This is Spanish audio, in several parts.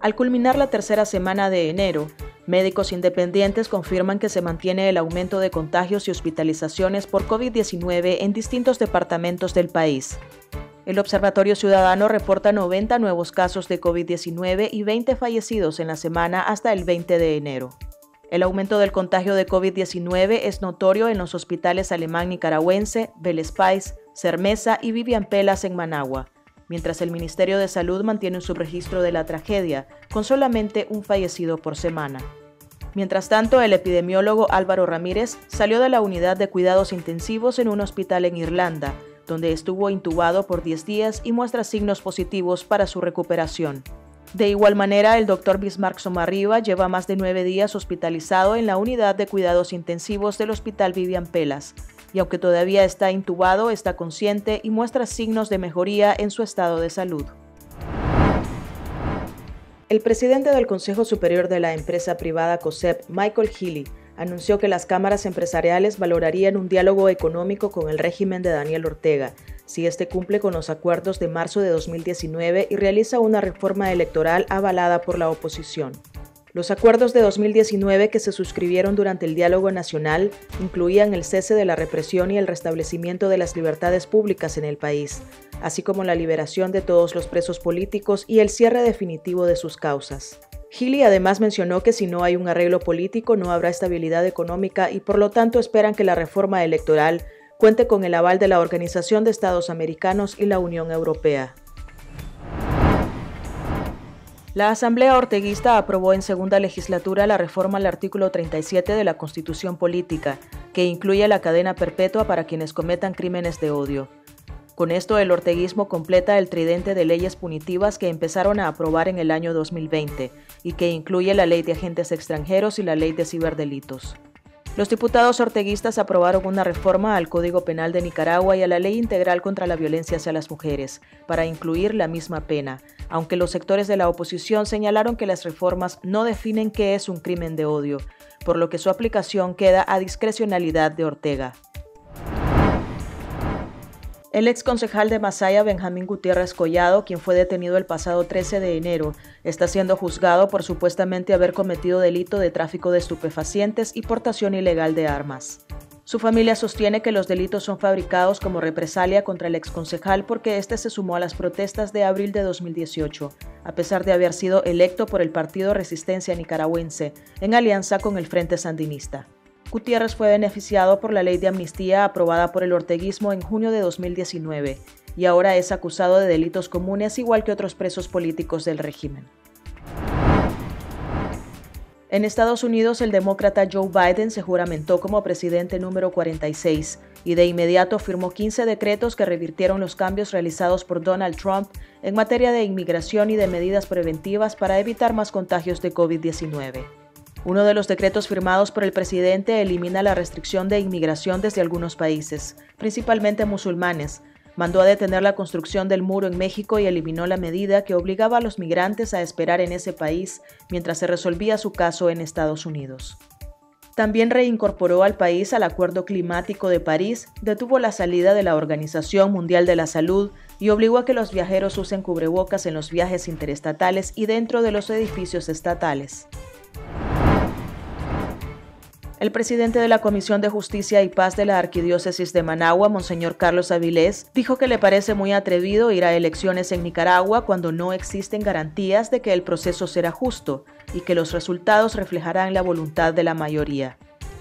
Al culminar la tercera semana de enero, médicos independientes confirman que se mantiene el aumento de contagios y hospitalizaciones por COVID-19 en distintos departamentos del país. El Observatorio Ciudadano reporta 90 nuevos casos de COVID-19 y 20 fallecidos en la semana hasta el 20 de enero. El aumento del contagio de COVID-19 es notorio en los hospitales alemán nicaragüense, Pais, Cermesa y Vivian Pelas en Managua mientras el Ministerio de Salud mantiene un subregistro de la tragedia, con solamente un fallecido por semana. Mientras tanto, el epidemiólogo Álvaro Ramírez salió de la unidad de cuidados intensivos en un hospital en Irlanda, donde estuvo intubado por 10 días y muestra signos positivos para su recuperación. De igual manera, el doctor Bismarck Somarriba lleva más de nueve días hospitalizado en la unidad de cuidados intensivos del Hospital Vivian Pelas, y aunque todavía está intubado, está consciente y muestra signos de mejoría en su estado de salud. El presidente del Consejo Superior de la empresa privada COSEP, Michael Healy, anunció que las cámaras empresariales valorarían un diálogo económico con el régimen de Daniel Ortega, si este cumple con los acuerdos de marzo de 2019 y realiza una reforma electoral avalada por la oposición. Los acuerdos de 2019 que se suscribieron durante el diálogo nacional incluían el cese de la represión y el restablecimiento de las libertades públicas en el país, así como la liberación de todos los presos políticos y el cierre definitivo de sus causas. Healy además mencionó que si no hay un arreglo político no habrá estabilidad económica y por lo tanto esperan que la reforma electoral cuente con el aval de la Organización de Estados Americanos y la Unión Europea. La Asamblea Orteguista aprobó en segunda legislatura la reforma al artículo 37 de la Constitución Política, que incluye la cadena perpetua para quienes cometan crímenes de odio. Con esto, el orteguismo completa el tridente de leyes punitivas que empezaron a aprobar en el año 2020 y que incluye la ley de agentes extranjeros y la ley de ciberdelitos. Los diputados orteguistas aprobaron una reforma al Código Penal de Nicaragua y a la Ley Integral contra la Violencia hacia las Mujeres, para incluir la misma pena, aunque los sectores de la oposición señalaron que las reformas no definen qué es un crimen de odio, por lo que su aplicación queda a discrecionalidad de Ortega. El ex concejal de Masaya, Benjamín Gutiérrez Collado, quien fue detenido el pasado 13 de enero, está siendo juzgado por supuestamente haber cometido delito de tráfico de estupefacientes y portación ilegal de armas. Su familia sostiene que los delitos son fabricados como represalia contra el exconcejal porque este se sumó a las protestas de abril de 2018, a pesar de haber sido electo por el Partido Resistencia Nicaragüense, en alianza con el Frente Sandinista. Gutiérrez fue beneficiado por la ley de amnistía aprobada por el orteguismo en junio de 2019 y ahora es acusado de delitos comunes igual que otros presos políticos del régimen. En Estados Unidos, el demócrata Joe Biden se juramentó como presidente número 46 y de inmediato firmó 15 decretos que revirtieron los cambios realizados por Donald Trump en materia de inmigración y de medidas preventivas para evitar más contagios de COVID-19. Uno de los decretos firmados por el presidente elimina la restricción de inmigración desde algunos países, principalmente musulmanes. Mandó a detener la construcción del muro en México y eliminó la medida que obligaba a los migrantes a esperar en ese país mientras se resolvía su caso en Estados Unidos. También reincorporó al país al Acuerdo Climático de París, detuvo la salida de la Organización Mundial de la Salud y obligó a que los viajeros usen cubrebocas en los viajes interestatales y dentro de los edificios estatales. El presidente de la Comisión de Justicia y Paz de la Arquidiócesis de Managua, Monseñor Carlos Avilés, dijo que le parece muy atrevido ir a elecciones en Nicaragua cuando no existen garantías de que el proceso será justo y que los resultados reflejarán la voluntad de la mayoría.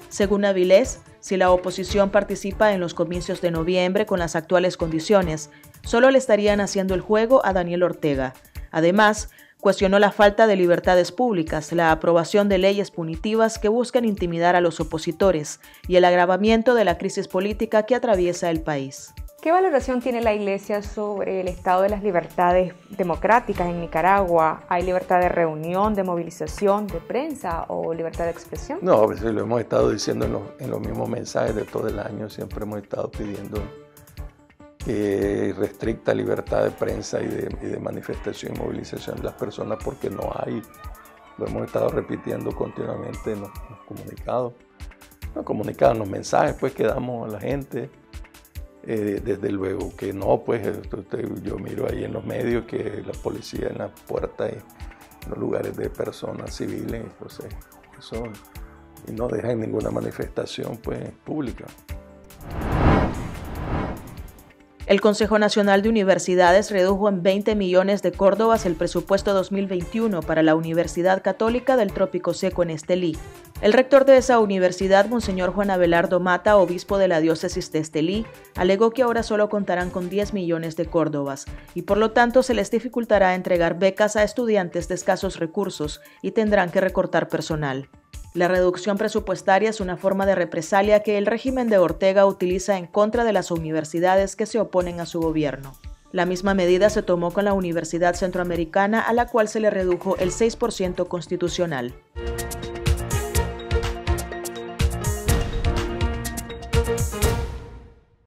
Según Avilés, si la oposición participa en los comicios de noviembre con las actuales condiciones, solo le estarían haciendo el juego a Daniel Ortega. Además, Cuestionó la falta de libertades públicas, la aprobación de leyes punitivas que buscan intimidar a los opositores y el agravamiento de la crisis política que atraviesa el país. ¿Qué valoración tiene la Iglesia sobre el estado de las libertades democráticas en Nicaragua? ¿Hay libertad de reunión, de movilización, de prensa o libertad de expresión? No, a veces lo hemos estado diciendo en los, en los mismos mensajes de todo el año, siempre hemos estado pidiendo que restricta libertad de prensa y de, manifestación y movilización de las personas porque no hay, lo hemos estado repitiendo continuamente en los, comunicados, los comunicados, en los mensajes pues que damos a la gente. Eh, desde luego que no, pues yo miro ahí en los medios que la policía en la puerta los lugares de personas civiles, entonces eso y no dejan ninguna manifestación pues, pública. El Consejo Nacional de Universidades redujo en 20 millones de córdobas el presupuesto 2021 para la Universidad Católica del Trópico Seco en Estelí. El rector de esa universidad, Monseñor Juan Abelardo Mata, obispo de la diócesis de Estelí, alegó que ahora solo contarán con 10 millones de córdobas y por lo tanto se les dificultará entregar becas a estudiantes de escasos recursos y tendrán que recortar personal. La reducción presupuestaria es una forma de represalia que el régimen de Ortega utiliza en contra de las universidades que se oponen a su gobierno. La misma medida se tomó con la Universidad Centroamericana a la cual se le redujo el 6% constitucional.